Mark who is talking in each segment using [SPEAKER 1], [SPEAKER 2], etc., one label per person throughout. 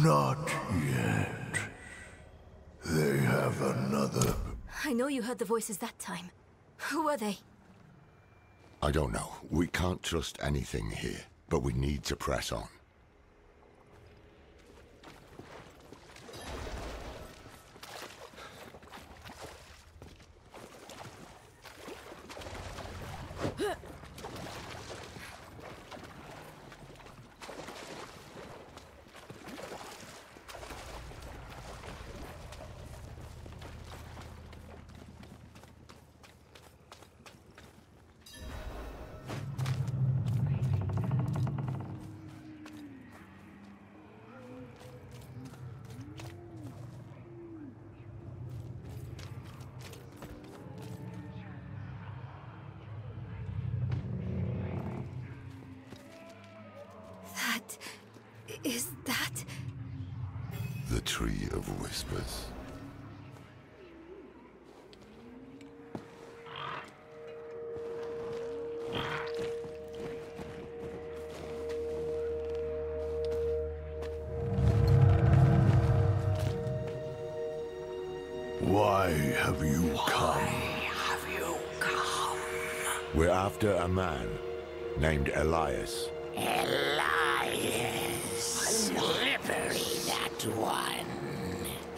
[SPEAKER 1] Not yet. They have another.
[SPEAKER 2] I know you heard the voices that time. Who were they?
[SPEAKER 3] I don't know. We can't trust anything here, but we need to press on.
[SPEAKER 2] That... is that...
[SPEAKER 3] The Tree of Whispers.
[SPEAKER 1] Why have you come?
[SPEAKER 4] Have you come?
[SPEAKER 3] We're after a man named Elias.
[SPEAKER 4] Elias.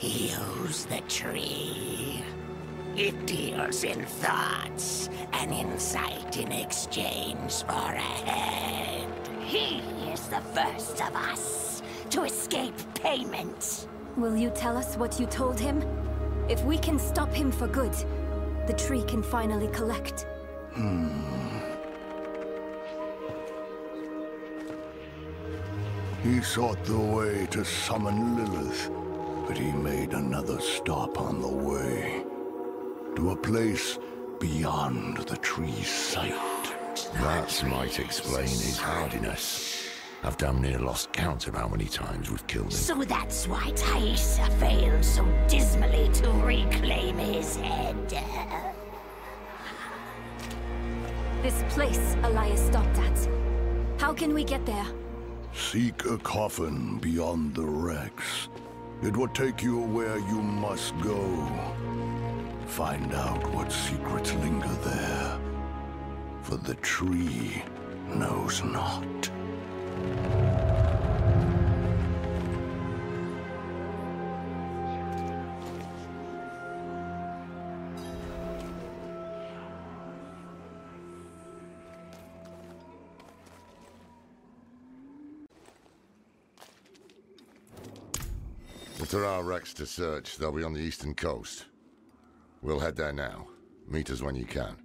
[SPEAKER 4] One. He owns the tree. It deals in thoughts and insight in exchange for a head. He is the first of us to escape payment.
[SPEAKER 2] Will you tell us what you told him? If we can stop him for good, the tree can finally collect. Hmm.
[SPEAKER 1] He sought the way to summon Lilith, but he made another stop on the way. To a place beyond the tree's sight.
[SPEAKER 3] That might explain his hardiness. I've damn near lost count of how many times we've killed him.
[SPEAKER 4] So that's why Taissa failed so dismally to reclaim his head.
[SPEAKER 2] This place Elias stopped at. How can we get there?
[SPEAKER 1] Seek a coffin beyond the wrecks. It will take you where you must go. Find out what secrets linger there. For the tree knows not.
[SPEAKER 3] There are wrecks to search, they'll be on the eastern coast. We'll head there now. Meet us when you can.